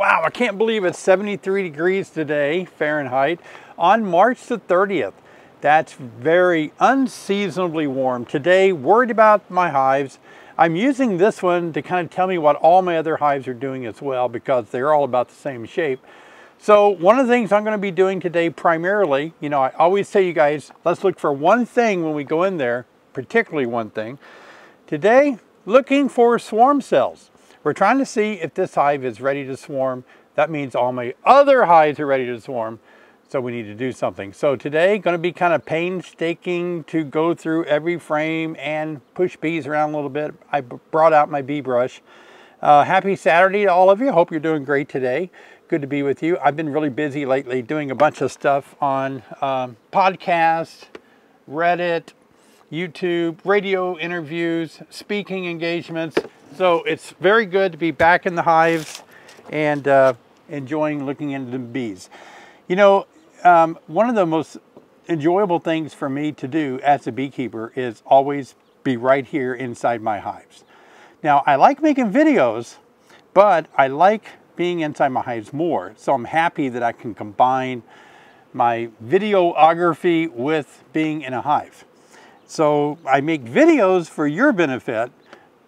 Wow, I can't believe it's 73 degrees today, Fahrenheit, on March the 30th. That's very unseasonably warm. Today, worried about my hives. I'm using this one to kind of tell me what all my other hives are doing as well because they're all about the same shape. So one of the things I'm going to be doing today primarily, you know, I always say you guys, let's look for one thing when we go in there, particularly one thing. Today, looking for swarm cells. We're trying to see if this hive is ready to swarm. That means all my other hives are ready to swarm. So we need to do something. So today, going to be kind of painstaking to go through every frame and push bees around a little bit. I brought out my bee brush. Uh, happy Saturday to all of you. Hope you're doing great today. Good to be with you. I've been really busy lately doing a bunch of stuff on um, podcasts, Reddit, YouTube, radio interviews, speaking engagements. So it's very good to be back in the hives and uh, enjoying looking into the bees. You know, um, one of the most enjoyable things for me to do as a beekeeper is always be right here inside my hives. Now, I like making videos, but I like being inside my hives more. So I'm happy that I can combine my videography with being in a hive. So I make videos for your benefit,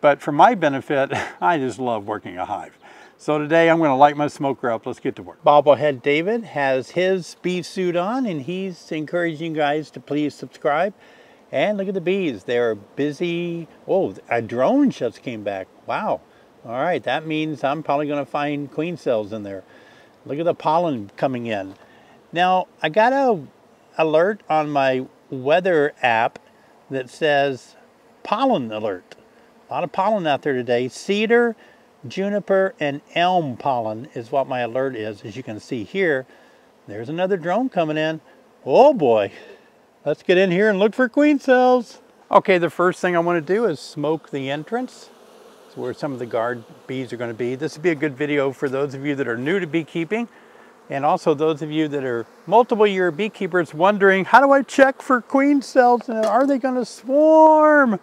but for my benefit, I just love working a hive. So today I'm going to light my smoker up. Let's get to work. Bobblehead David has his bee suit on and he's encouraging you guys to please subscribe. And look at the bees. They're busy. Oh, a drone just came back. Wow. All right, that means I'm probably going to find queen cells in there. Look at the pollen coming in. Now, I got a alert on my weather app that says pollen alert. A lot of pollen out there today. Cedar, juniper, and elm pollen is what my alert is. As you can see here, there's another drone coming in. Oh boy. Let's get in here and look for queen cells. Okay, the first thing I want to do is smoke the entrance. It's where some of the guard bees are going to be. This would be a good video for those of you that are new to beekeeping and also those of you that are multiple year beekeepers wondering, how do I check for queen cells? And are they going to swarm?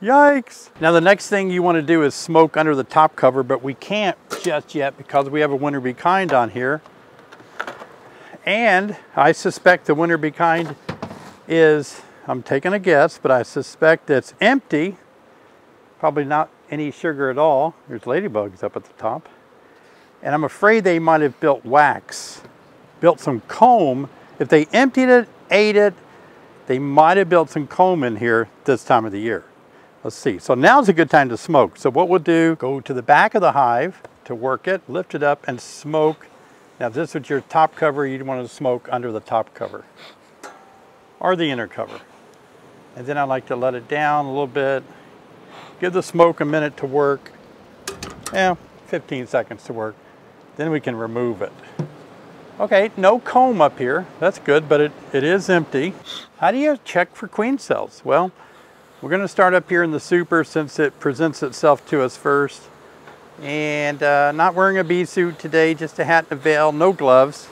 Yikes. Now the next thing you want to do is smoke under the top cover, but we can't just yet because we have a winter bee kind on here. And I suspect the winter bee kind is, I'm taking a guess, but I suspect it's empty. Probably not any sugar at all. There's ladybugs up at the top. And I'm afraid they might have built wax, built some comb. If they emptied it, ate it, they might have built some comb in here this time of the year. Let's see. So now's a good time to smoke. So what we'll do, go to the back of the hive to work it, lift it up and smoke. Now this is your top cover, you'd want to smoke under the top cover or the inner cover. And then I like to let it down a little bit, give the smoke a minute to work. Yeah, 15 seconds to work. Then we can remove it. Okay, no comb up here. That's good, but it, it is empty. How do you check for queen cells? Well, we're to start up here in the super since it presents itself to us first. And uh, not wearing a bee suit today, just a hat and a veil, no gloves.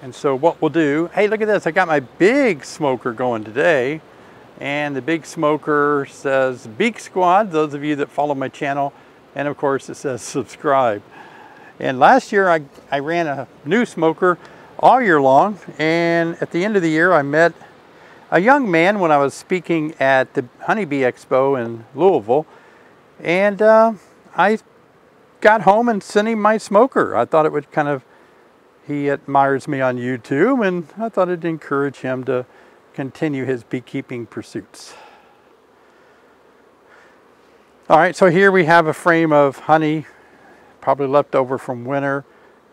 And so what we'll do, hey, look at this. I got my big smoker going today. And the big smoker says BeekSquad, those of you that follow my channel. And of course it says subscribe. And last year I, I ran a new smoker all year long. And at the end of the year I met a young man when I was speaking at the Honeybee Expo in Louisville. And uh, I got home and sent him my smoker. I thought it would kind of, he admires me on YouTube and I thought it'd encourage him to continue his beekeeping pursuits. All right, so here we have a frame of honey, probably left over from winter,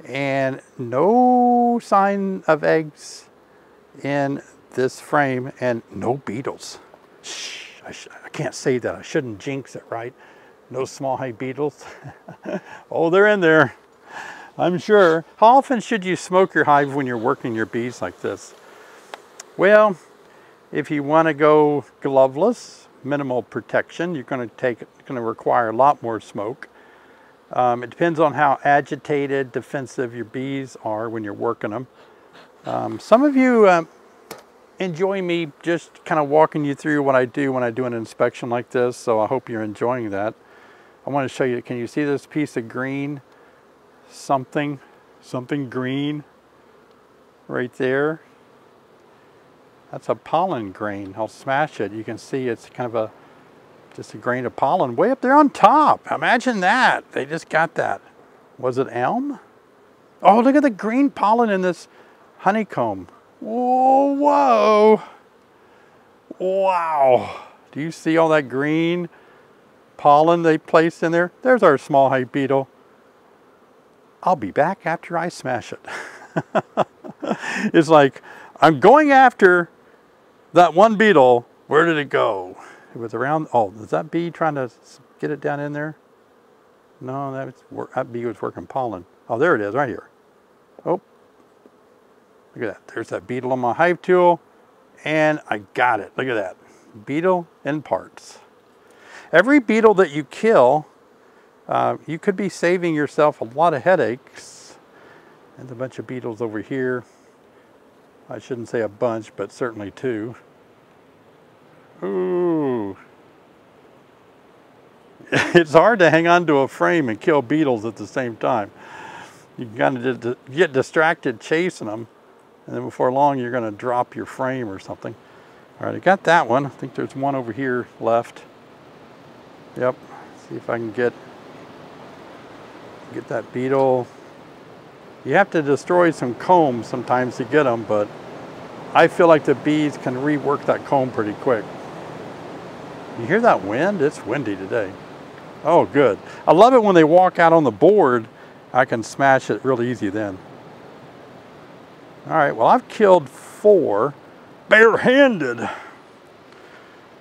and no sign of eggs in this frame and no beetles. Shh, I, I, can't say that. I shouldn't jinx it, right? No small hive beetles. oh, they're in there. I'm sure. How often should you smoke your hive when you're working your bees like this? Well, if you want to go gloveless, minimal protection, you're going to take going to require a lot more smoke. Um, it depends on how agitated, defensive your bees are when you're working them. Um, some of you uh, enjoy me just kind of walking you through what I do when I do an inspection like this, so I hope you're enjoying that. I want to show you, can you see this piece of green something, something green right there. That's a pollen grain. I'll smash it. You can see it's kind of a, just a grain of pollen way up there on top. Imagine that. They just got that. Was it elm? Oh, look at the green pollen in this honeycomb. Whoa, whoa. Wow. Do you see all that green pollen they placed in there? There's our small hive beetle. I'll be back after I smash it. it's like, I'm going after that one beetle. Where did it go? It was around, oh, is that bee trying to get it down in there? No, that, was, that bee was working pollen. Oh, there it is, right here. Oh, look at that. There's that beetle on my hive tool, and I got it. Look at that. Beetle in parts. Every beetle that you kill, uh, you could be saving yourself a lot of headaches. And a bunch of beetles over here. I shouldn't say a bunch, but certainly two. Ooh. It's hard to hang on to a frame and kill beetles at the same time. You kind of get distracted chasing them, and then before long you're going to drop your frame or something. All right, I got that one. I think there's one over here left. Yep, see if I can get get that beetle. You have to destroy some combs sometimes to get them, but I feel like the bees can rework that comb pretty quick. You hear that wind? It's windy today. Oh, good. I love it when they walk out on the board. I can smash it real easy then. All right, well, I've killed four barehanded.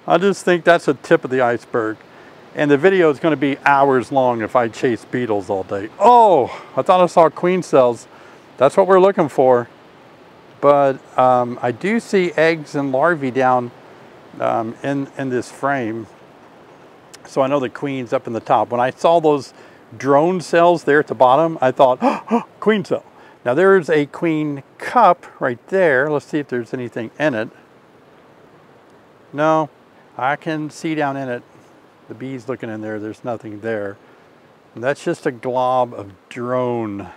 I just think that's the tip of the iceberg. And the video is going to be hours long if I chase beetles all day. Oh, I thought I saw queen cells. That's what we're looking for. But um, I do see eggs and larvae down um, in, in this frame. So I know the queen's up in the top. When I saw those drone cells there at the bottom, I thought, oh, queen cell. Now there's a queen cup right there. Let's see if there's anything in it. No, I can see down in it the bees looking in there, there's nothing there. And that's just a glob of drone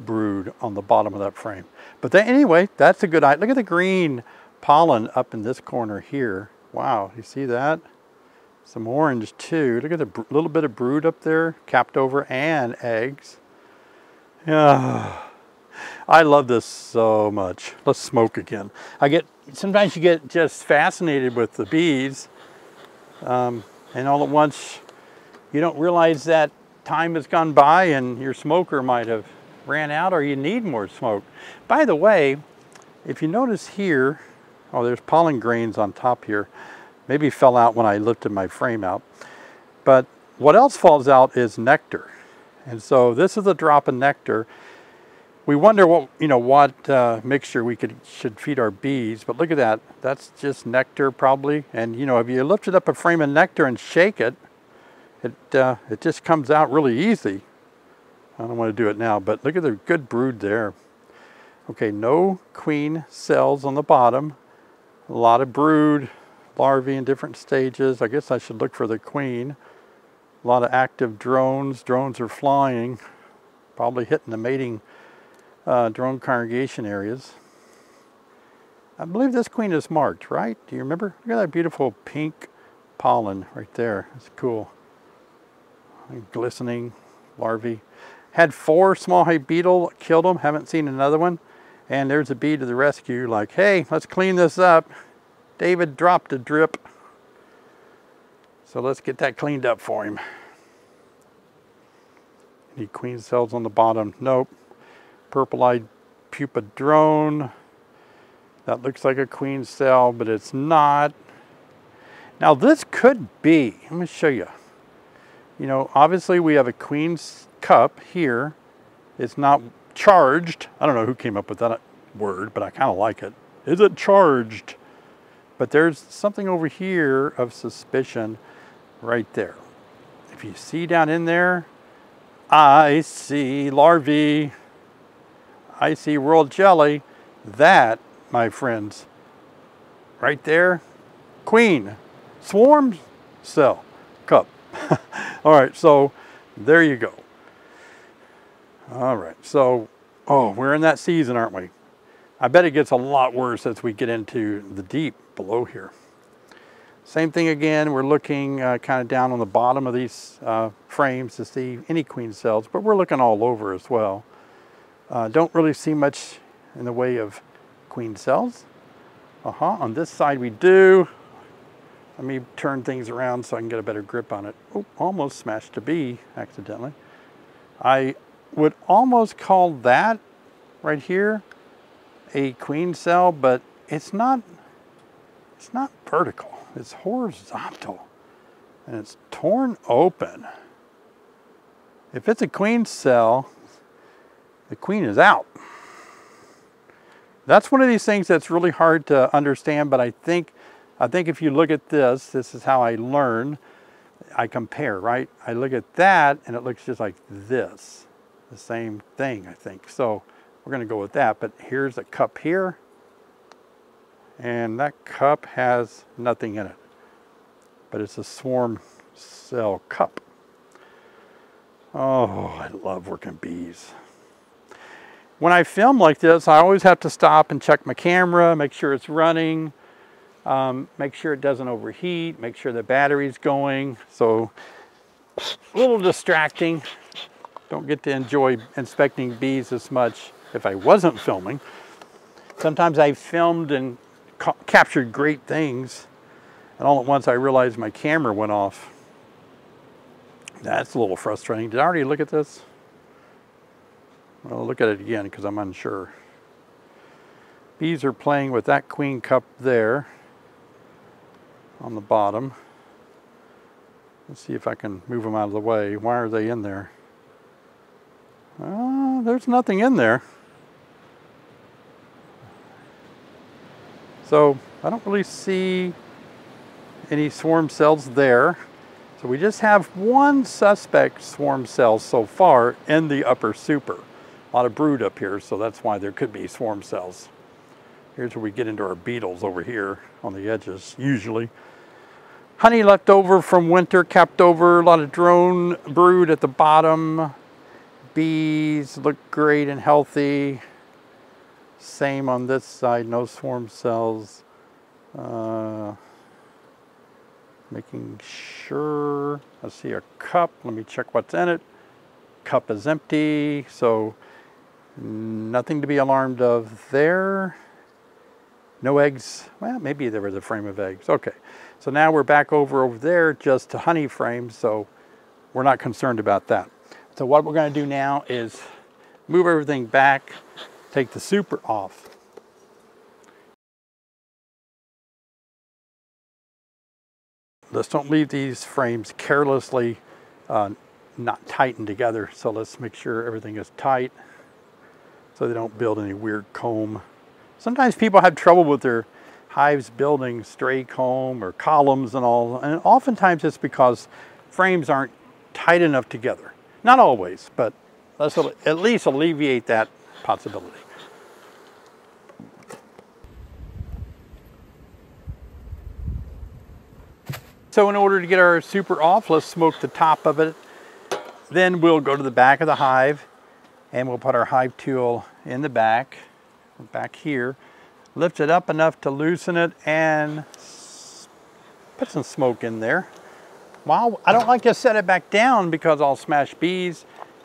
brood on the bottom of that frame. But then, anyway, that's a good eye. Look at the green pollen up in this corner here. Wow, you see that? Some orange too. Look at the little bit of brood up there, capped over, and eggs. Yeah, I love this so much. Let's smoke again. I get, sometimes you get just fascinated with the bees. Um, and all at once you don't realize that time has gone by and your smoker might have ran out or you need more smoke. By the way, if you notice here, oh there's pollen grains on top here. Maybe fell out when I lifted my frame out. But what else falls out is nectar. And so this is a drop of nectar we wonder what you know what uh, mixture we could should feed our bees but look at that. That's just nectar probably. And you know if you lifted up a frame of nectar and shake it it uh, it just comes out really easy. I don't want to do it now but look at the good brood there. Okay no queen cells on the bottom. A lot of brood larvae in different stages. I guess I should look for the queen. A lot of active drones. Drones are flying probably hitting the mating uh, drone congregation areas. I believe this queen is marked, right? Do you remember? Look at that beautiful pink pollen right there. It's cool. Glistening larvae. Had four small hive beetle, killed them, haven't seen another one. And there's a bee to the rescue like, hey, let's clean this up. David dropped a drip. So let's get that cleaned up for him. Any queen cells on the bottom? Nope purple-eyed pupa drone. That looks like a queen cell, but it's not. Now this could be, let me show you. You know, obviously we have a queen's cup here. It's not charged. I don't know who came up with that word, but I kind of like it. Is it charged? But there's something over here of suspicion right there. If you see down in there, I see larvae I see royal jelly. That, my friends, right there, queen, swarm cell cup. All right, so there you go. All right, so, oh, we're in that season, aren't we? I bet it gets a lot worse as we get into the deep below here. Same thing again, we're looking uh, kind of down on the bottom of these uh, frames to see any queen cells, but we're looking all over as well. Uh, don't really see much in the way of queen cells. Uh-huh, on this side we do. Let me turn things around so I can get a better grip on it. Oh, almost smashed a bee accidentally. I would almost call that right here a queen cell, but it's not, it's not vertical. It's horizontal and it's torn open. If it's a queen cell, the queen is out. That's one of these things that's really hard to understand, but I think, I think if you look at this, this is how I learn. I compare, right? I look at that and it looks just like this. The same thing, I think. So we're gonna go with that, but here's a cup here. And that cup has nothing in it, but it's a swarm cell cup. Oh, I love working bees. When I film like this, I always have to stop and check my camera, make sure it's running, um, make sure it doesn't overheat, make sure the battery's going. So a little distracting. Don't get to enjoy inspecting bees as much if I wasn't filming. Sometimes I filmed and ca captured great things and all at once I realized my camera went off. That's a little frustrating. Did I already look at this? I'll look at it again because I'm unsure. Bees are playing with that queen cup there on the bottom. Let's see if I can move them out of the way. Why are they in there? Uh, there's nothing in there. So I don't really see any swarm cells there. So we just have one suspect swarm cell so far in the upper super a lot of brood up here, so that's why there could be swarm cells. Here's where we get into our beetles over here on the edges, usually. Honey left over from winter, kept over, a lot of drone brood at the bottom. Bees look great and healthy. Same on this side, no swarm cells. Uh, making sure, I see a cup, let me check what's in it. Cup is empty, so Nothing to be alarmed of there. No eggs. Well, maybe there was a frame of eggs. Okay. So now we're back over over there just to honey frames, so we're not concerned about that. So what we're going to do now is move everything back, take the super off. Let's don't leave these frames carelessly uh, not tightened together. So let's make sure everything is tight so they don't build any weird comb. Sometimes people have trouble with their hives building stray comb or columns and all, and oftentimes it's because frames aren't tight enough together. Not always, but let's at least alleviate that possibility. So in order to get our super off, let's smoke the top of it. Then we'll go to the back of the hive and we'll put our hive tool in the back, back here, lift it up enough to loosen it and put some smoke in there. Well, I don't like to set it back down because I'll smash bees.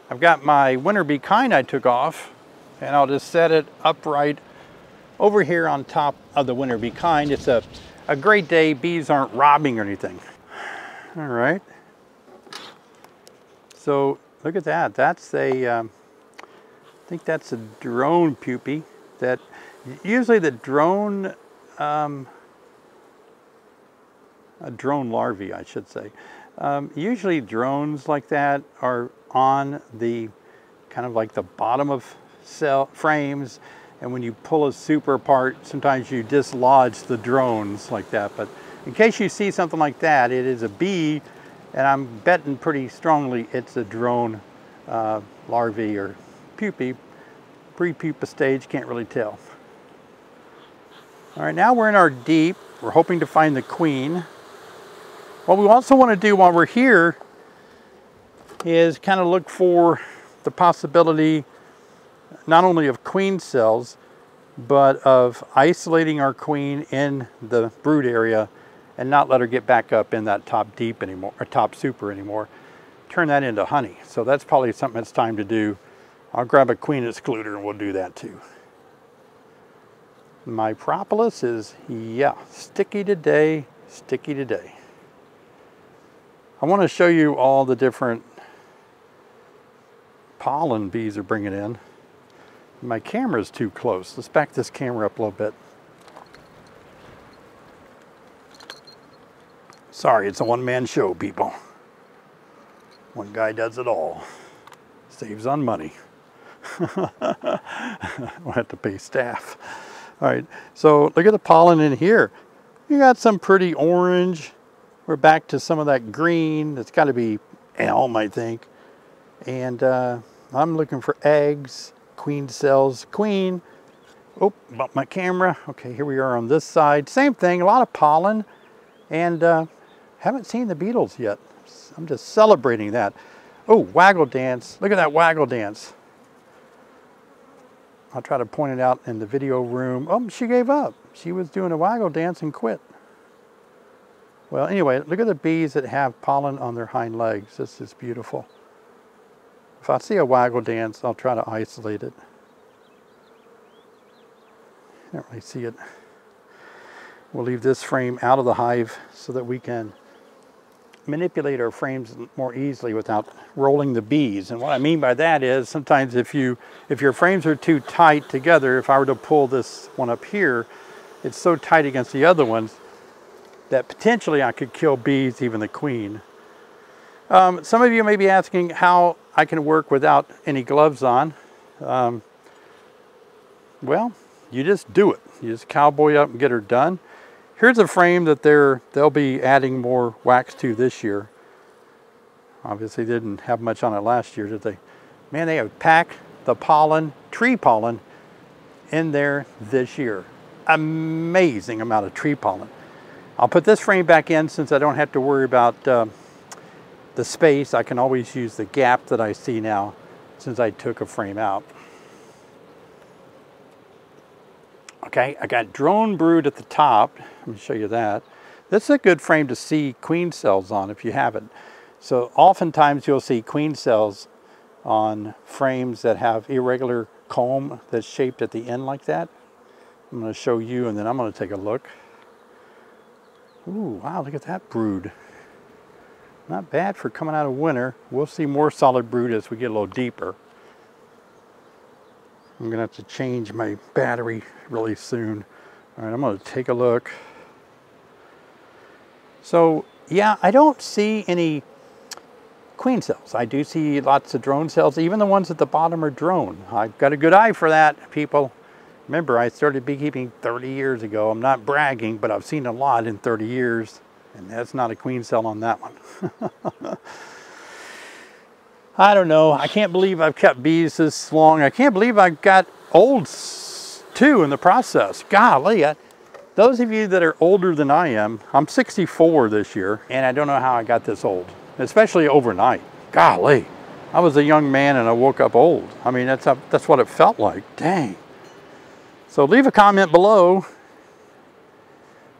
I've got my winter bee kind I took off and I'll just set it upright over here on top of the winter bee kind. It's a, a great day. Bees aren't robbing or anything. All right. So look at that. That's a, um, I think that's a drone pupae that usually the drone, um, a drone larvae, I should say. Um, usually drones like that are on the kind of like the bottom of cell frames and when you pull a super apart sometimes you dislodge the drones like that but in case you see something like that it is a bee and I'm betting pretty strongly it's a drone uh, larvae or pupae, pre-pupa stage, can't really tell. All right, now we're in our deep. We're hoping to find the queen. What we also want to do while we're here is kind of look for the possibility not only of queen cells, but of isolating our queen in the brood area and not let her get back up in that top deep anymore, or top super anymore. Turn that into honey. So that's probably something that's time to do. I'll grab a queen excluder and we'll do that too. My propolis is, yeah, sticky today, sticky today. I want to show you all the different pollen bees are bringing in. My camera is too close. Let's back this camera up a little bit. Sorry, it's a one-man show, people. One guy does it all. Saves on money. we'll have to pay staff. All right, so look at the pollen in here. You got some pretty orange. We're back to some of that green. It's got to be elm, I think. And uh, I'm looking for eggs, queen cells, queen. Oh, bump my camera. Okay, here we are on this side. Same thing, a lot of pollen. And uh, haven't seen the beetles yet. I'm just celebrating that. Oh, waggle dance. Look at that waggle dance. I'll try to point it out in the video room. Oh, she gave up. She was doing a waggle dance and quit. Well, anyway, look at the bees that have pollen on their hind legs. This is beautiful. If I see a waggle dance, I'll try to isolate it. I don't really see it. We'll leave this frame out of the hive so that we can manipulate our frames more easily without rolling the bees. And what I mean by that is sometimes if you if your frames are too tight together, if I were to pull this one up here, it's so tight against the other ones that potentially I could kill bees, even the queen. Um, some of you may be asking how I can work without any gloves on. Um, well, you just do it. You just cowboy up and get her done. Here's a frame that they're, they'll be adding more wax to this year. Obviously didn't have much on it last year, did they? Man, they have packed the pollen, tree pollen, in there this year. Amazing amount of tree pollen. I'll put this frame back in since I don't have to worry about uh, the space. I can always use the gap that I see now since I took a frame out. Okay, I got drone brood at the top. Let me show you that. This is a good frame to see queen cells on if you haven't. So oftentimes you'll see queen cells on frames that have irregular comb that's shaped at the end like that. I'm going to show you and then I'm going to take a look. Ooh, wow, look at that brood. Not bad for coming out of winter. We'll see more solid brood as we get a little deeper. I'm gonna have to change my battery really soon. All right, I'm gonna take a look. So yeah, I don't see any queen cells. I do see lots of drone cells, even the ones at the bottom are drone. I've got a good eye for that, people. Remember, I started beekeeping 30 years ago. I'm not bragging, but I've seen a lot in 30 years, and that's not a queen cell on that one. I don't know. I can't believe I've kept bees this long. I can't believe I got old too in the process. Golly, I, those of you that are older than I am, I'm 64 this year, and I don't know how I got this old, especially overnight. Golly, I was a young man and I woke up old. I mean, that's, a, that's what it felt like. Dang. So leave a comment below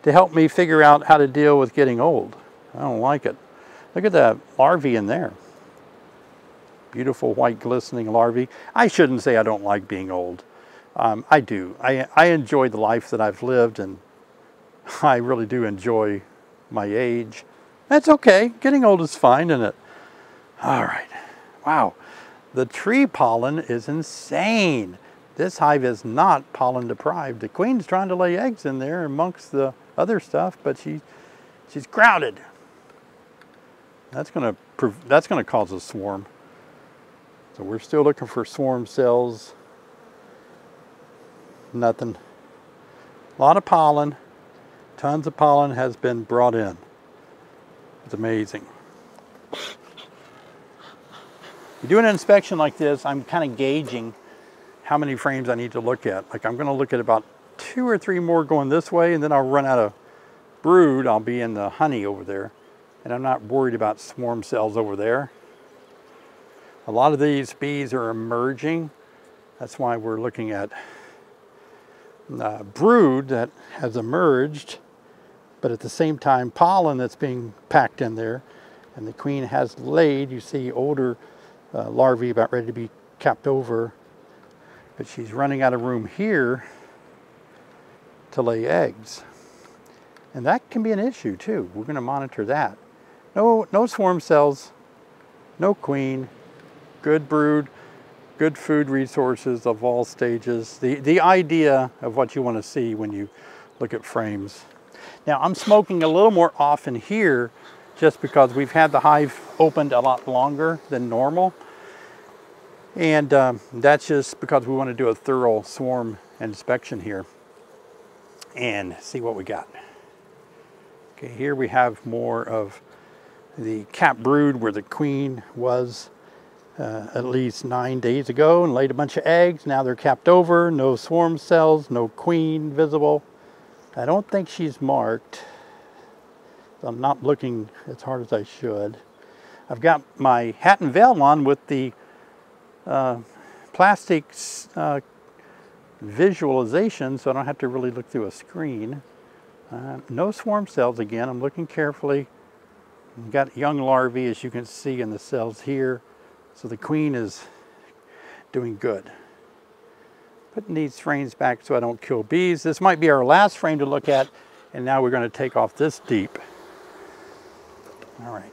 to help me figure out how to deal with getting old. I don't like it. Look at that larvae in there beautiful white glistening larvae. I shouldn't say I don't like being old. Um, I do. I, I enjoy the life that I've lived and I really do enjoy my age. That's okay. Getting old is fine, isn't it? All right. Wow. The tree pollen is insane. This hive is not pollen deprived. The queen's trying to lay eggs in there amongst the other stuff, but she, she's crowded. That's going to prove that's going to cause a swarm. So we're still looking for swarm cells. Nothing. A lot of pollen. Tons of pollen has been brought in. It's amazing. You do an inspection like this, I'm kind of gauging how many frames I need to look at. Like I'm going to look at about two or three more going this way and then I'll run out of brood. I'll be in the honey over there and I'm not worried about swarm cells over there. A lot of these bees are emerging. That's why we're looking at uh, brood that has emerged, but at the same time pollen that's being packed in there. And the queen has laid, you see older uh, larvae about ready to be capped over, but she's running out of room here to lay eggs. And that can be an issue too. We're going to monitor that. No, no swarm cells, no queen, good brood, good food resources of all stages. The, the idea of what you want to see when you look at frames. Now I'm smoking a little more often here just because we've had the hive opened a lot longer than normal. And um, that's just because we want to do a thorough swarm inspection here and see what we got. Okay, here we have more of the cap brood where the queen was uh, at least nine days ago and laid a bunch of eggs. Now they're capped over, no swarm cells, no queen visible. I don't think she's marked. I'm not looking as hard as I should. I've got my hat and veil on with the uh, plastic uh, visualization so I don't have to really look through a screen. Uh, no swarm cells again. I'm looking carefully. We've got young larvae as you can see in the cells here. So the queen is doing good. Putting these frames back so I don't kill bees. This might be our last frame to look at and now we're going to take off this deep. All right.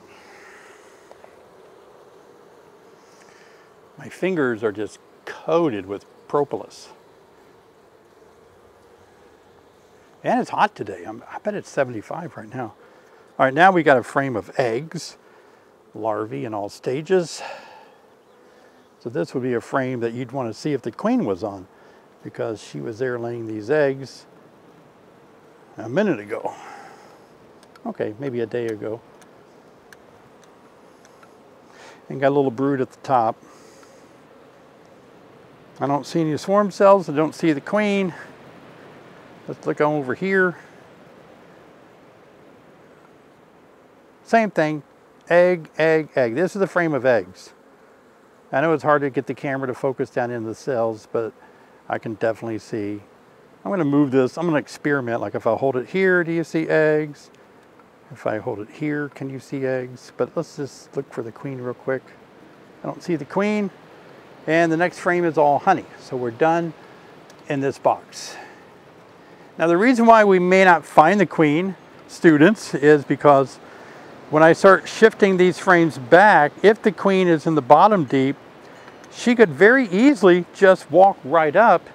My fingers are just coated with propolis. And it's hot today. I'm, i bet it's 75 right now. All right, now we got a frame of eggs, larvae in all stages. So this would be a frame that you'd want to see if the queen was on because she was there laying these eggs a minute ago. Okay, maybe a day ago. And got a little brood at the top. I don't see any swarm cells. I don't see the queen. Let's look over here. Same thing, egg, egg, egg. This is the frame of eggs. I know it's hard to get the camera to focus down in the cells, but I can definitely see. I'm gonna move this, I'm gonna experiment. Like if I hold it here, do you see eggs? If I hold it here, can you see eggs? But let's just look for the queen real quick. I don't see the queen. And the next frame is all honey. So we're done in this box. Now the reason why we may not find the queen, students, is because when I start shifting these frames back, if the queen is in the bottom deep, she could very easily just walk right up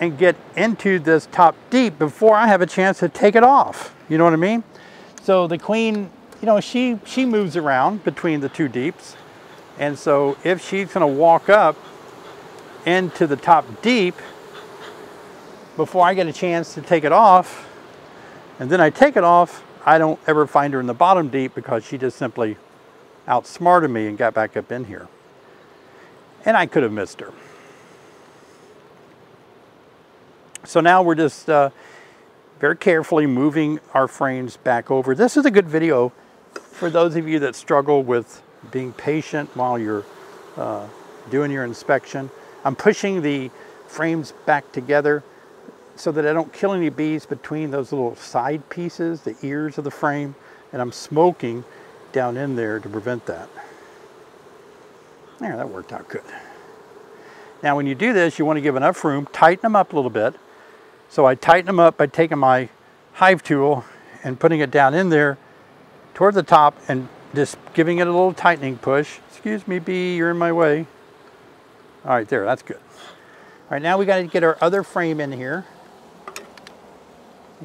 and get into this top deep before I have a chance to take it off. You know what I mean? So the queen, you know, she, she moves around between the two deeps. And so if she's gonna walk up into the top deep, before I get a chance to take it off. And then I take it off, I don't ever find her in the bottom deep because she just simply outsmarted me and got back up in here. And I could have missed her. So now we're just uh, very carefully moving our frames back over. This is a good video for those of you that struggle with being patient while you're uh, doing your inspection. I'm pushing the frames back together so that I don't kill any bees between those little side pieces, the ears of the frame, and I'm smoking down in there to prevent that. There, that worked out good. Now when you do this, you want to give enough room, tighten them up a little bit. So I tighten them up by taking my hive tool and putting it down in there toward the top and just giving it a little tightening push. Excuse me, bee, you're in my way. All right, there, that's good. All right, now we got to get our other frame in here.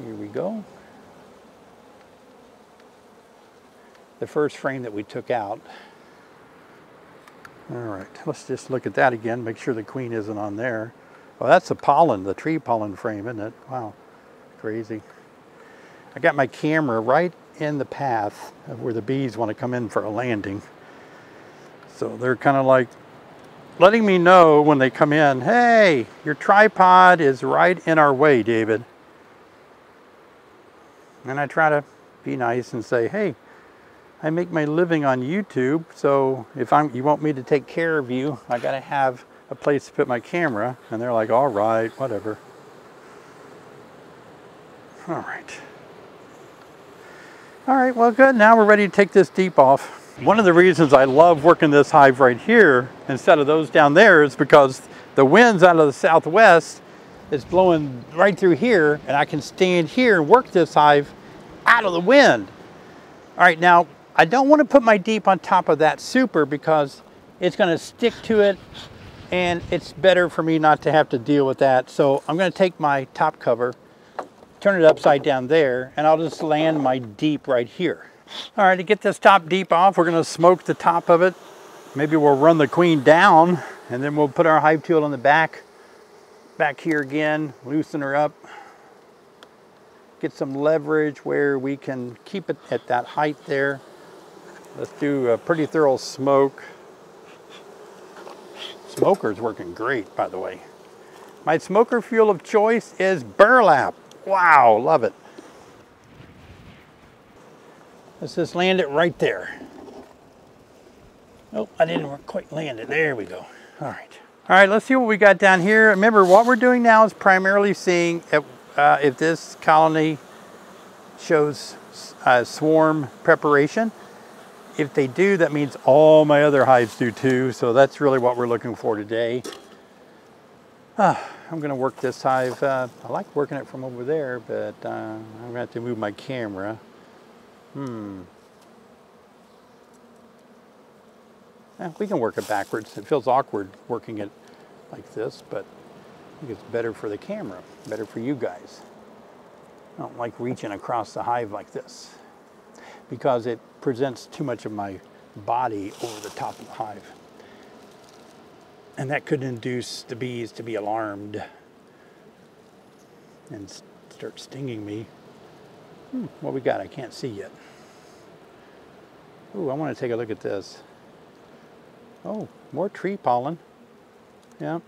Here we go. The first frame that we took out. All right, let's just look at that again, make sure the queen isn't on there. Well, that's the pollen, the tree pollen frame, isn't it? Wow, crazy. I got my camera right in the path of where the bees want to come in for a landing. So they're kind of like letting me know when they come in, hey, your tripod is right in our way, David. And I try to be nice and say, hey, I make my living on YouTube, so if I'm, you want me to take care of you, I gotta have a place to put my camera. And they're like, all right, whatever. All right. All right, well good, now we're ready to take this deep off. One of the reasons I love working this hive right here instead of those down there is because the winds out of the southwest is blowing right through here and I can stand here and work this hive out of the wind. All right, now I don't want to put my deep on top of that super because it's going to stick to it and it's better for me not to have to deal with that. So I'm going to take my top cover, turn it upside down there, and I'll just land my deep right here. All right, to get this top deep off, we're gonna smoke the top of it. Maybe we'll run the queen down and then we'll put our hive tool on the back, back here again, loosen her up, get some leverage where we can keep it at that height there. Let's do a pretty thorough smoke. Smoker's working great, by the way. My smoker fuel of choice is burlap. Wow, love it. Let's just land it right there. Oh, I didn't quite land it. There we go. All right. All right, let's see what we got down here. Remember, what we're doing now is primarily seeing if, uh, if this colony shows uh, swarm preparation. If they do, that means all my other hives do too. So that's really what we're looking for today. Uh, I'm gonna work this hive. Uh, I like working it from over there, but uh, I'm gonna have to move my camera. Hmm. Eh, we can work it backwards. It feels awkward working it like this, but I think it's better for the camera, better for you guys. I don't like reaching across the hive like this because it presents too much of my body over the top of the hive. And that could induce the bees to be alarmed and start stinging me. Hmm, what we got? I can't see yet. Ooh, I want to take a look at this. Oh, more tree pollen. Yeah.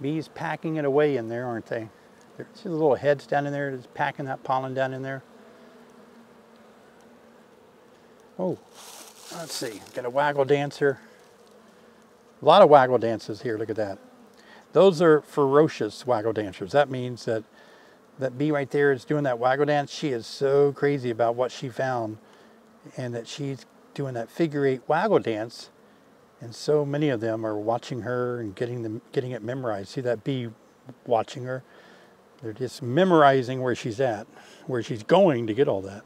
Bees packing it away in there, aren't they? There's the little heads down in there that's packing that pollen down in there. Oh, let's see. Got a waggle dancer. A lot of waggle dances here. Look at that. Those are ferocious waggle dancers. That means that that bee right there is doing that waggle dance. She is so crazy about what she found and that she's doing that figure eight waggle dance. And so many of them are watching her and getting them getting it memorized. See that bee watching her? They're just memorizing where she's at, where she's going to get all that.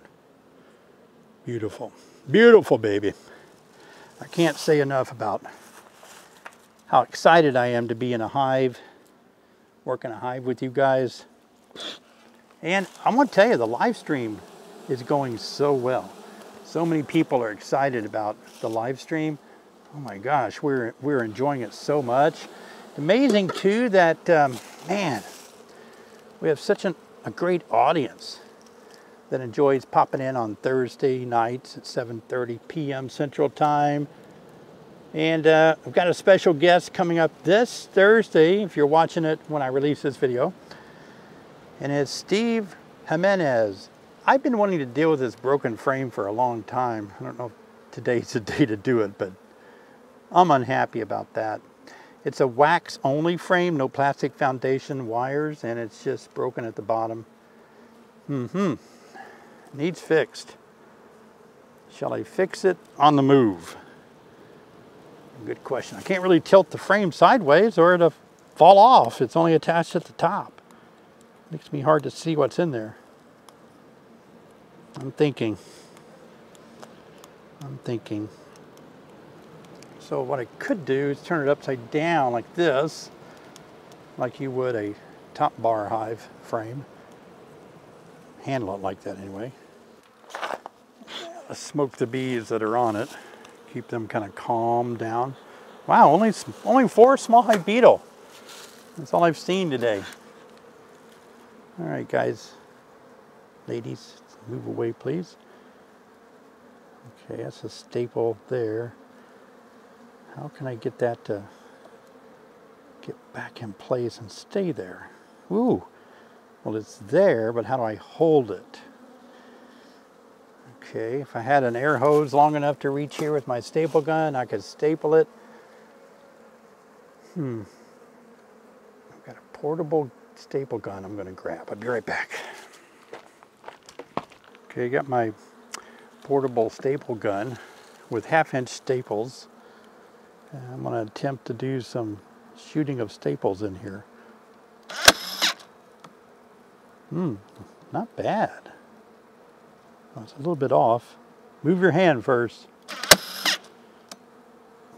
Beautiful. Beautiful baby. I can't say enough about how excited I am to be in a hive, working a hive with you guys. And I want to tell you, the live stream is going so well. So many people are excited about the live stream. Oh my gosh, we're, we're enjoying it so much. Amazing too that, um, man, we have such an, a great audience that enjoys popping in on Thursday nights at 7.30 p.m. Central Time. And uh, I've got a special guest coming up this Thursday, if you're watching it when I release this video and it's Steve Jimenez. I've been wanting to deal with this broken frame for a long time. I don't know if today's the day to do it, but I'm unhappy about that. It's a wax only frame, no plastic foundation wires, and it's just broken at the bottom. Mm-hmm. Needs fixed. Shall I fix it on the move? Good question. I can't really tilt the frame sideways or it'll fall off. It's only attached at the top. Makes me hard to see what's in there. I'm thinking. I'm thinking. So what I could do is turn it upside down like this, like you would a top bar hive frame. Handle it like that anyway. Smoke the bees that are on it. Keep them kind of calm down. Wow, only, only four small hive beetle. That's all I've seen today. All right, guys, ladies, move away, please. Okay, that's a staple there. How can I get that to get back in place and stay there? Ooh, well, it's there, but how do I hold it? Okay, if I had an air hose long enough to reach here with my staple gun, I could staple it. Hmm. I've got a portable staple gun I'm gonna grab. I'll be right back. Okay, got my portable staple gun with half inch staples. I'm gonna attempt to do some shooting of staples in here. Hmm, not bad. It's a little bit off. Move your hand first.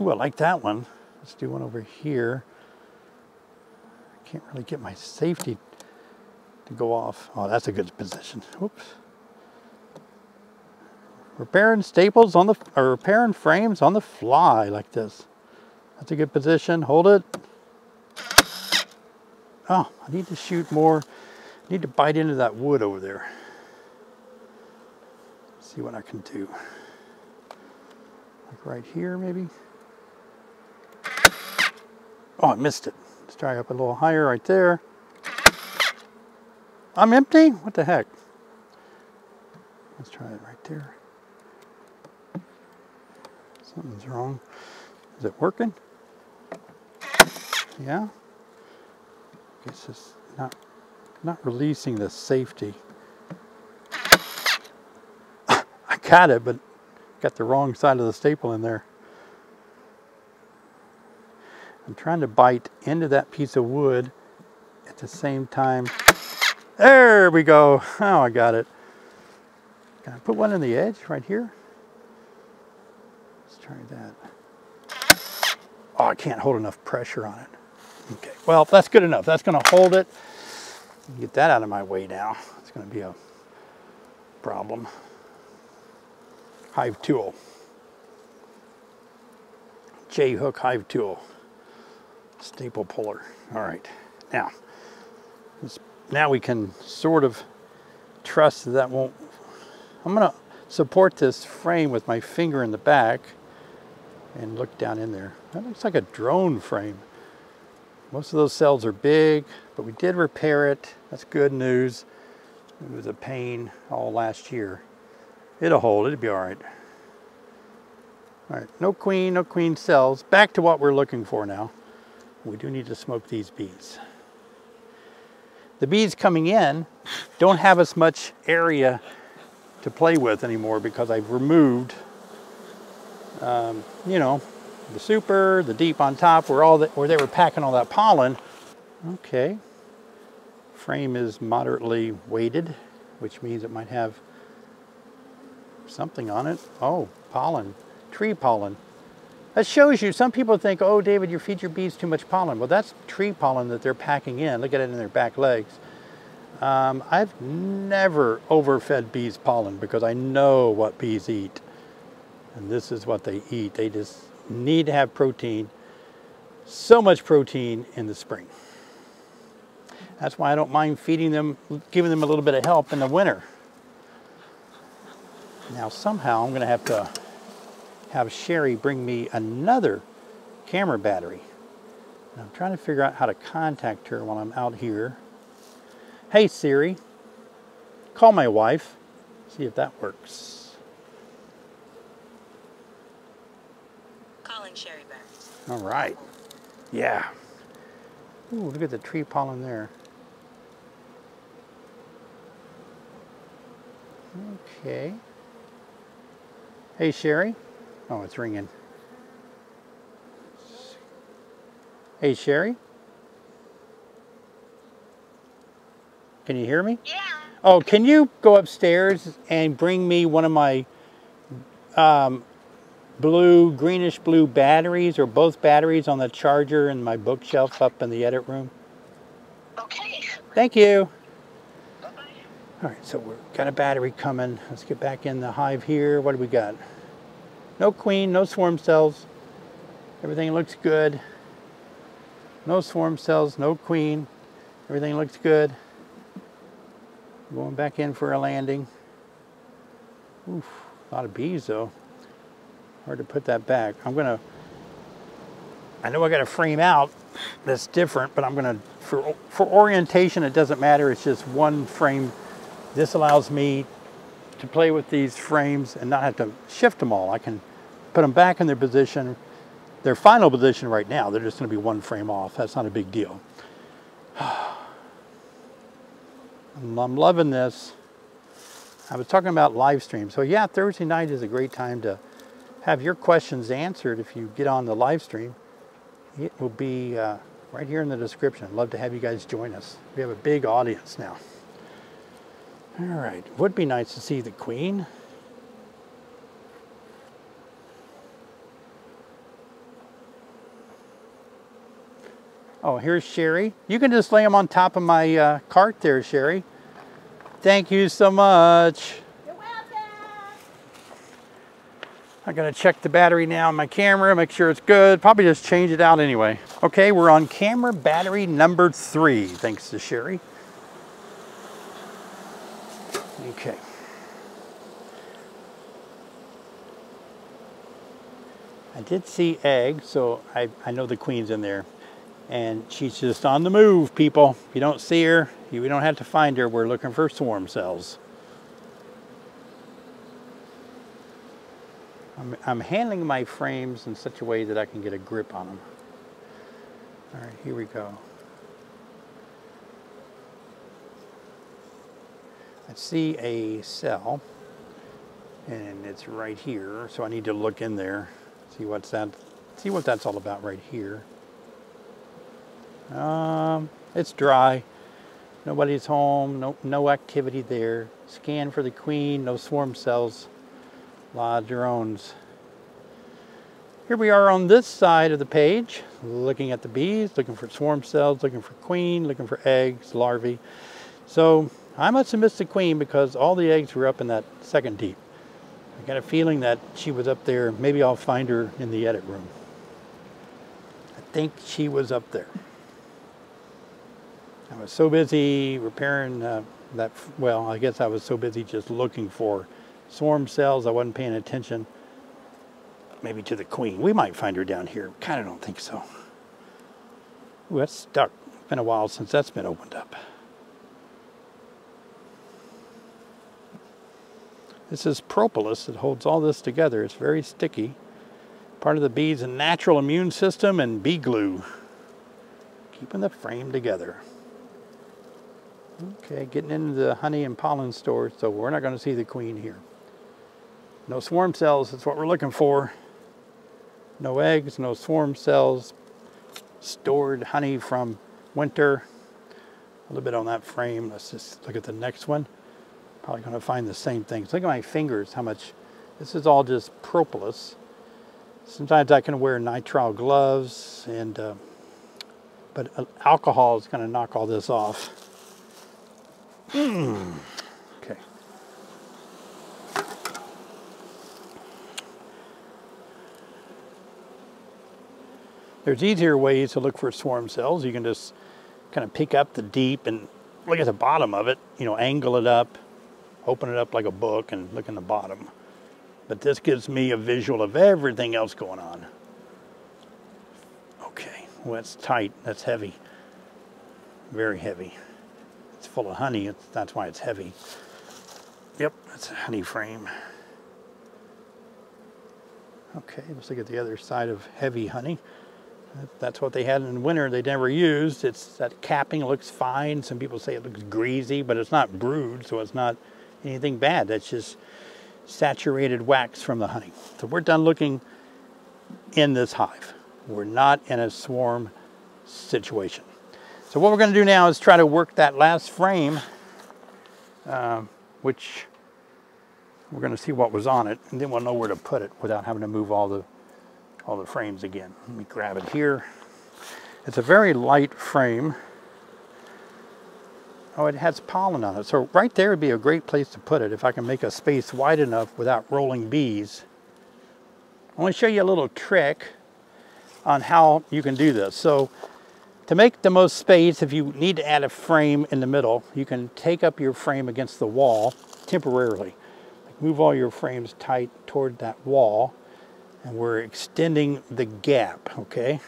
Ooh, I like that one. Let's do one over here. I can't really get my safety to go off. Oh, that's a good position. Whoops. Repairing staples on the, or repairing frames on the fly like this. That's a good position. Hold it. Oh, I need to shoot more. I need to bite into that wood over there. See what I can do. Like right here, maybe. Oh, I missed it. Let's try up a little higher right there. I'm empty? What the heck? Let's try it right there. Something's wrong. Is it working? Yeah? It's just not, not releasing the safety. Got it, but got the wrong side of the staple in there. I'm trying to bite into that piece of wood at the same time. There we go. Oh, I got it. Can I put one in the edge right here? Let's try that. Oh, I can't hold enough pressure on it. Okay, well, that's good enough. That's going to hold it. Get that out of my way now. It's going to be a problem. Hive tool. J-hook hive tool. Staple puller. All right. Now, now we can sort of trust that, won't... I'm going to support this frame with my finger in the back and look down in there. That looks like a drone frame. Most of those cells are big, but we did repair it. That's good news. It was a pain all last year. It'll hold, it'll be all right. All right, no queen, no queen cells. Back to what we're looking for now. We do need to smoke these bees. The bees coming in don't have as much area to play with anymore because I've removed, um, you know, the super, the deep on top, where all that, where they were packing all that pollen. Okay, frame is moderately weighted, which means it might have something on it. Oh, pollen, tree pollen. That shows you, some people think, oh, David, you feed your bees too much pollen. Well, that's tree pollen that they're packing in. Look at it in their back legs. Um, I've never overfed bees pollen because I know what bees eat. And this is what they eat. They just need to have protein, so much protein in the spring. That's why I don't mind feeding them, giving them a little bit of help in the winter. Now somehow I'm going to have to have Sherry bring me another camera battery. And I'm trying to figure out how to contact her while I'm out here. Hey Siri, call my wife, see if that works. Calling Sherry back. All right. Yeah. Ooh, look at the tree pollen there. Okay. Hey, Sherry. Oh, it's ringing. Hey, Sherry. Can you hear me? Yeah. Oh, can you go upstairs and bring me one of my um, blue, greenish blue batteries or both batteries on the charger in my bookshelf up in the edit room? Okay. Thank you. All right, so we've got a battery coming. Let's get back in the hive here. What do we got? No queen, no swarm cells. Everything looks good. No swarm cells, no queen. Everything looks good. Going back in for a landing. Oof, a lot of bees though. Hard to put that back. I'm gonna, I know I got a frame out that's different, but I'm gonna, for, for orientation, it doesn't matter. It's just one frame. This allows me to play with these frames and not have to shift them all. I can put them back in their position, their final position right now. They're just going to be one frame off. That's not a big deal. I'm loving this. I was talking about live stream. So yeah, Thursday night is a great time to have your questions answered if you get on the live stream. It will be uh, right here in the description. Love to have you guys join us. We have a big audience now. All right, would be nice to see the Queen. Oh, here's Sherry. You can just lay them on top of my uh, cart there, Sherry. Thank you so much. You're welcome. I'm gonna check the battery now on my camera, make sure it's good. Probably just change it out anyway. Okay, we're on camera battery number three, thanks to Sherry. Okay. I did see egg, so I, I know the queen's in there. And she's just on the move, people. If you don't see her, we don't have to find her. We're looking for swarm cells. I'm, I'm handling my frames in such a way that I can get a grip on them. All right, here we go. I see a cell and it's right here. So I need to look in there, see what's that, see what that's all about right here. Um, it's dry. Nobody's home, no, no activity there. Scan for the queen, no swarm cells, a lot of drones. Here we are on this side of the page, looking at the bees, looking for swarm cells, looking for queen, looking for eggs, larvae. So I must have missed the queen because all the eggs were up in that second deep. I got a feeling that she was up there. Maybe I'll find her in the edit room. I think she was up there. I was so busy repairing uh, that, well, I guess I was so busy just looking for swarm cells, I wasn't paying attention maybe to the queen. We might find her down here. Kind of don't think so. Ooh, that's stuck. It's been a while since that's been opened up. This is propolis that holds all this together. It's very sticky. Part of the bee's natural immune system and bee glue. Keeping the frame together. Okay, getting into the honey and pollen stores, so we're not going to see the queen here. No swarm cells, that's what we're looking for. No eggs, no swarm cells. Stored honey from winter. A little bit on that frame. Let's just look at the next one. Probably going to find the same things. Look at my fingers, how much. This is all just propolis. Sometimes I can wear nitrile gloves, and uh, but uh, alcohol is going to knock all this off. Mm. Okay. There's easier ways to look for swarm cells. You can just kind of pick up the deep and look at the bottom of it, you know, angle it up, open it up like a book and look in the bottom. But this gives me a visual of everything else going on. Okay, well that's tight, that's heavy, very heavy. It's full of honey, it's, that's why it's heavy. Yep, that's a honey frame. Okay, let's look at the other side of heavy honey. That's what they had in winter they never used. It's that capping looks fine. Some people say it looks greasy, but it's not brewed, so it's not anything bad. That's just saturated wax from the honey. So we're done looking in this hive. We're not in a swarm situation. So what we're going to do now is try to work that last frame, uh, which we're going to see what was on it, and then we'll know where to put it without having to move all the all the frames again. Let me grab it here. It's a very light frame. Oh, it has pollen on it. So right there would be a great place to put it if I can make a space wide enough without rolling bees. I want to show you a little trick on how you can do this. So to make the most space, if you need to add a frame in the middle, you can take up your frame against the wall temporarily. Move all your frames tight toward that wall, and we're extending the gap, okay?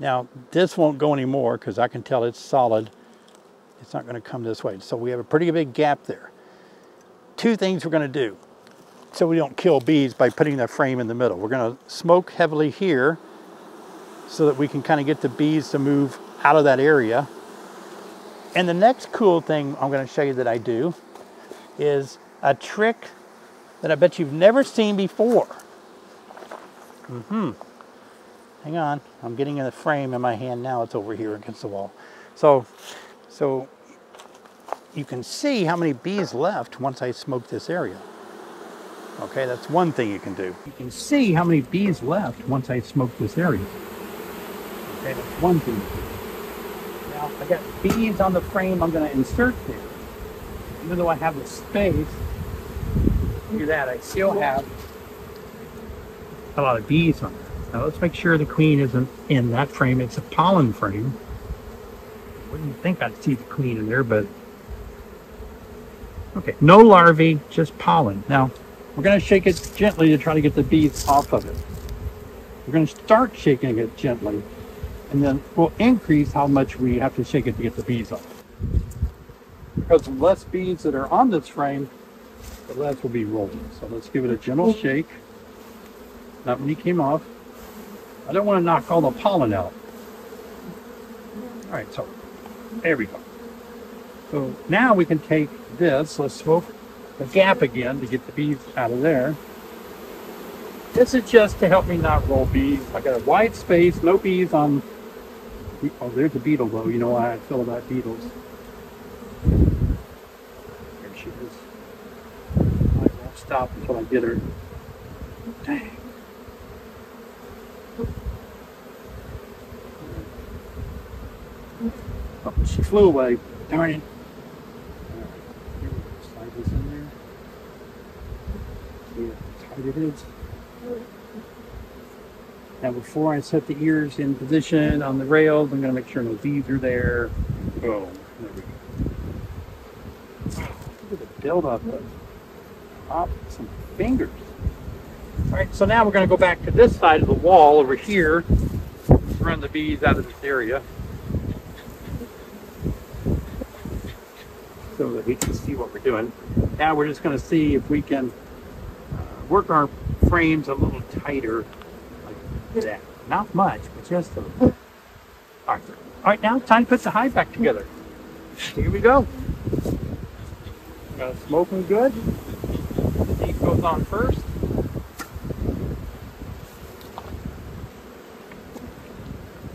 Now, this won't go anymore because I can tell it's solid. It's not going to come this way. So we have a pretty big gap there. two things we're going to do so we don't kill bees by putting the frame in the middle. We're going to smoke heavily here so that we can kind of get the bees to move out of that area. And the next cool thing I'm going to show you that I do is a trick that I bet you've never seen before. Mm-hmm. Hang on, I'm getting in the frame in my hand now. It's over here against the wall. So, so you can see how many bees left once I smoke this area. Okay, that's one thing you can do. You can see how many bees left once I smoke this area. Okay, that's one thing. Now, I got bees on the frame I'm going to insert there. Even though I have the space, look at that, I still have a lot of bees on there. Now let's make sure the queen isn't in that frame. It's a pollen frame. I Wouldn't think I'd see the queen in there, but okay. No larvae, just pollen. Now we're going to shake it gently to try to get the bees off of it. We're going to start shaking it gently, and then we'll increase how much we have to shake it to get the bees off. Because the less bees that are on this frame, the less will be rolling. So let's give it a gentle shake. Not many came off. I don't want to knock all the pollen out. All right, so there we go. So now we can take this, let's smoke the gap again to get the bees out of there. This is just to help me not roll bees. I got a wide space, no bees on, oh, there's a beetle though. You know I feel about beetles. There she is. I won't stop until I get her. Dang. Oh, she flew away. Darn it. Slide this in there. See how tight it is. Now before I set the ears in position on the rails, I'm going to make sure no bees are there. Boom. There we go. Look at the buildup of top some fingers. All right, so now we're going to go back to this side of the wall over here, run the bees out of this area. So that we can see what we're doing. Now we're just going to see if we can work our frames a little tighter like that. Not much, but just a little. All right, all right now time to put the hive back together. Here we go. Got smoking good. The heat goes on first.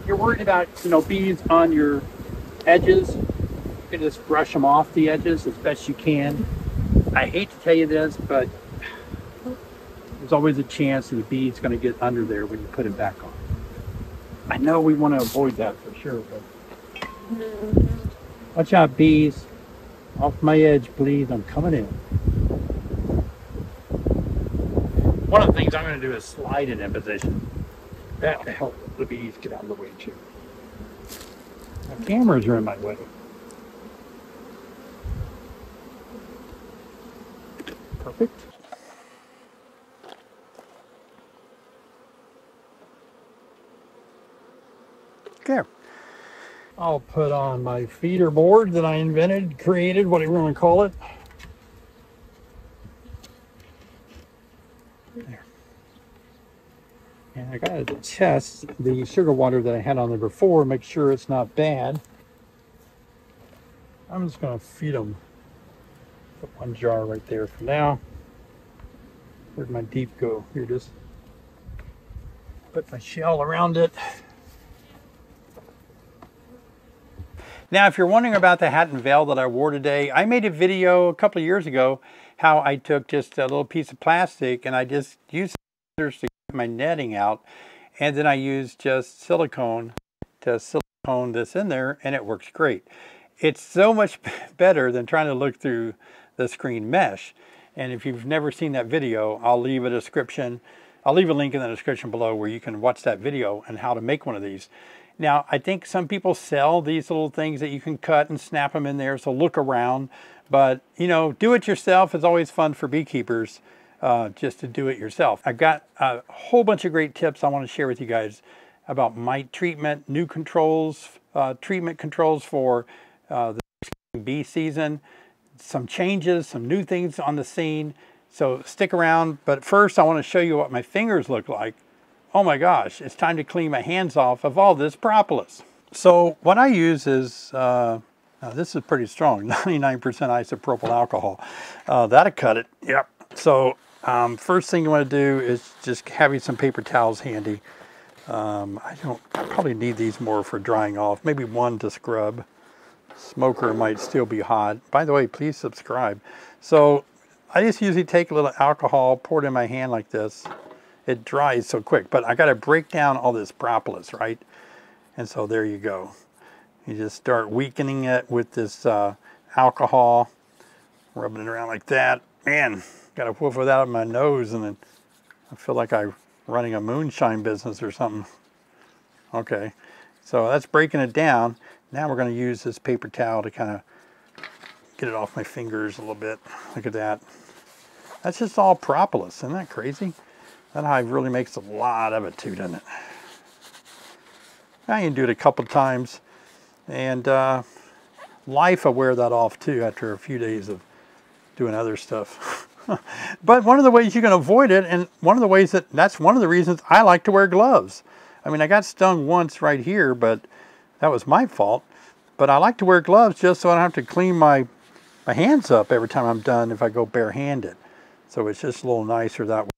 you're worried about, you know, bees on your edges, you can just brush them off the edges as best you can. I hate to tell you this, but there's always a chance that the bee's going to get under there when you put it back on. I know we want to avoid that for sure, but watch out, bees. Off my edge, please. I'm coming in. One of the things I'm going to do is slide it in position. That will help the bees get out of the way too. My cameras are in my way. Perfect. Okay. I'll put on my feeder board that I invented, created, whatever you want to call it. There. And I got to test the sugar water that I had on there before, make sure it's not bad. I'm just going to feed them. Put one jar right there for now. Where'd my deep go? Here is. Put my shell around it. Now, if you're wondering about the hat and veil that I wore today, I made a video a couple of years ago how I took just a little piece of plastic and I just used scissors to get my netting out and then I used just silicone to silicone this in there and it works great. It's so much better than trying to look through the screen mesh. And if you've never seen that video, I'll leave a description. I'll leave a link in the description below where you can watch that video and how to make one of these. Now, I think some people sell these little things that you can cut and snap them in there, so look around. But, you know, do it yourself is always fun for beekeepers, uh, just to do it yourself. I've got a whole bunch of great tips I want to share with you guys about mite treatment, new controls, uh, treatment controls for uh, the bee season, some changes, some new things on the scene. So stick around. But first, I want to show you what my fingers look like. Oh my gosh, it's time to clean my hands off of all this propolis. So what I use is, uh, this is pretty strong, 99% isopropyl alcohol. Uh, that'll cut it, yep. So um, first thing you want to do is just having some paper towels handy. Um, I don't I probably need these more for drying off, maybe one to scrub. Smoker might still be hot. By the way, please subscribe. So I just usually take a little alcohol, pour it in my hand like this. It dries so quick, but I got to break down all this propolis, right? And so there you go. You just start weakening it with this uh, alcohol, rubbing it around like that. Man, got a whiff of that in my nose and then I feel like I'm running a moonshine business or something. Okay, so that's breaking it down. Now we're going to use this paper towel to kind of get it off my fingers a little bit. Look at that. That's just all propolis. Isn't that crazy? That hive really makes a lot of it too, doesn't it? I can do it a couple times. And uh, life, I wear that off too after a few days of doing other stuff. but one of the ways you can avoid it, and one of the ways that, that's one of the reasons I like to wear gloves. I mean, I got stung once right here, but that was my fault. But I like to wear gloves just so I don't have to clean my, my hands up every time I'm done if I go barehanded. So it's just a little nicer that way.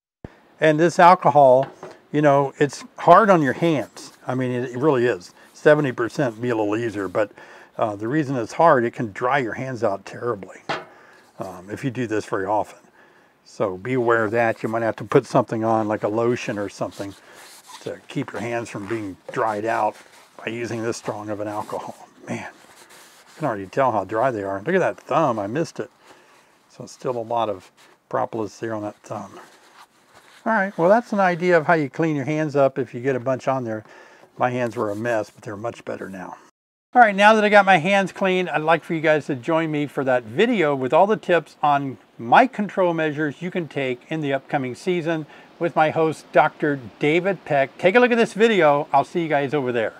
And this alcohol, you know, it's hard on your hands. I mean, it, really is. 70% be a little easier, but uh, the reason it's hard, it can dry your hands out terribly um, if you do this very often. So be aware of that. You might have to put something on like a lotion or something to keep your hands from being dried out by using this strong of an alcohol. Man, I can already tell how dry they are. Look at that thumb, I missed it. So still a lot of propolis there on that thumb. All right, well that's an idea of how you clean your hands up if you get a bunch on there. My hands were a mess, but they're much better now. All right, now that I got my hands clean, I'd like for you guys to join me for that video with all the tips on mite control measures you can take in the upcoming season with my host, Dr. David Peck. Take a look at this video. I'll see you guys over there.